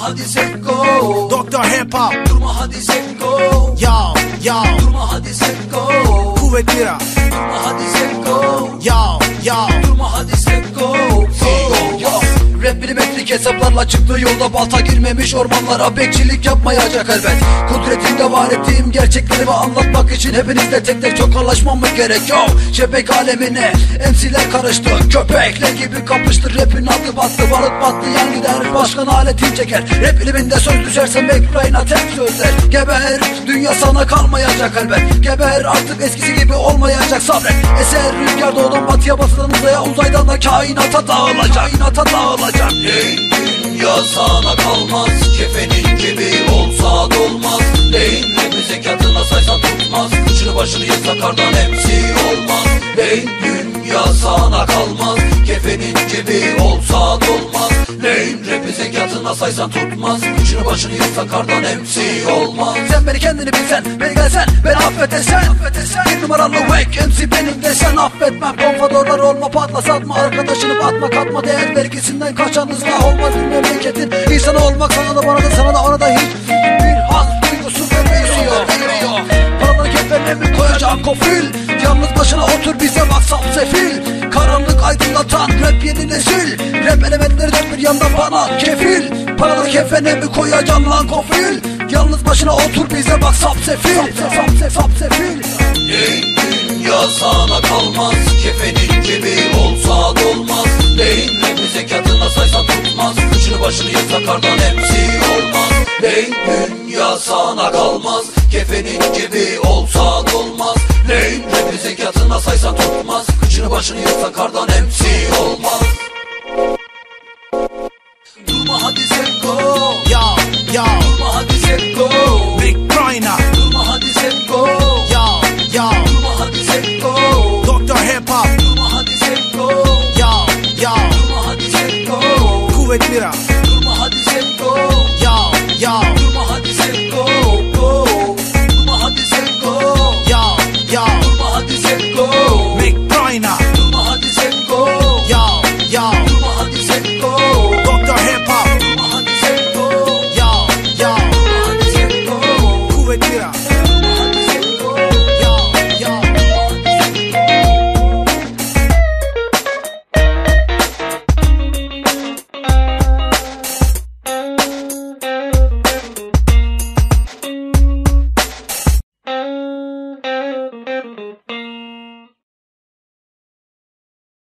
Durma hadi Zeko Doktor Hip Hop. Durma hadi Zeko Yo yo. Durma hadi Zeko Kuvvet Bira Durma hadi Zeko Yo yo. Durma hadi Zeko Yo. Rap milimetrik hesaplarla çıktığı yolda balta girmemiş ormanlara bekçilik yapmayacak elbet. Kudretinde var gerçeklerimi anlatmak için hepinizle tek tek çok anlaşmam mı gerek yo Şebek alemine MC'ler karıştı. Köpekler gibi kapıştı rapin adı battı balık battı. Yan gider başkan aletin çeker. Rap iliminde söz düşerse McBrain'a tek sözler. Geber dünya sana kalmayacak elbet. Geber artık eskisi gibi olmayacak sabret. Eser rüzgar doğdum batıya batıdan uzaya uzaydan da kainata dağılacak. Kainata dağılacak. Dünya sana kalmaz. Kefenin sana kalmaz. Kefenin gibi olsa dolmaz. Neyin rapi zekatına saysan tutmaz. Kıçını başını yırtsa kardan hepsi olmaz. Sen beni kendini bilsen Beni gelsen beni affet desen Bir numaralı wake MC benim desen. Affetmem Konfadorlar olma patla satma. Arkadaşını batma katma değer vergisinden kaçan ıslah olmaz bir memleketin. İnsanı olmak sana da bana da sana da ona da hiç Bir haz kefene mi koyacak kofil Yalnız başına otur bize bak sefil. Karanlık aydınlatan rap yeni nesil. Rap elementleri dört bir yanda bana kefil. Paraları kefene mi koyacağım lan kofil? Yalnız başına otur bize bak sefil. Sap sap sefil. Ey dünya sana kalmaz. Kefenin gibi olsa dolmaz Neyin rapi zekatına saysan tutmaz. Kıçını başını yırtsa kardan hepsi olmaz Neyin dünya sana kalmaz. Kefenin gibi olsa dolmaz Neyin rapi zekatına saysan tutmaz. Kıçını başını yırtsa kardan hepsi olmaz. Durma hadi Zeko Yo yo. Durma hadi Zeko Big China Durma hadi Zeko Yo yo. Durma hadi Zeko Doktor Hip Hop. Durma hadi Zeko Yo yo. Durma hadi Zeko Kuvvet Bira